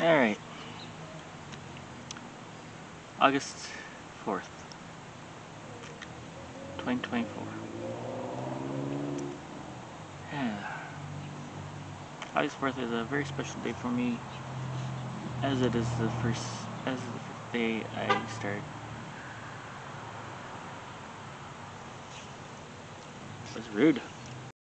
Alright. August 4th, 2024. August 4th is a very special day for me as it is the first as the first day I start was rude.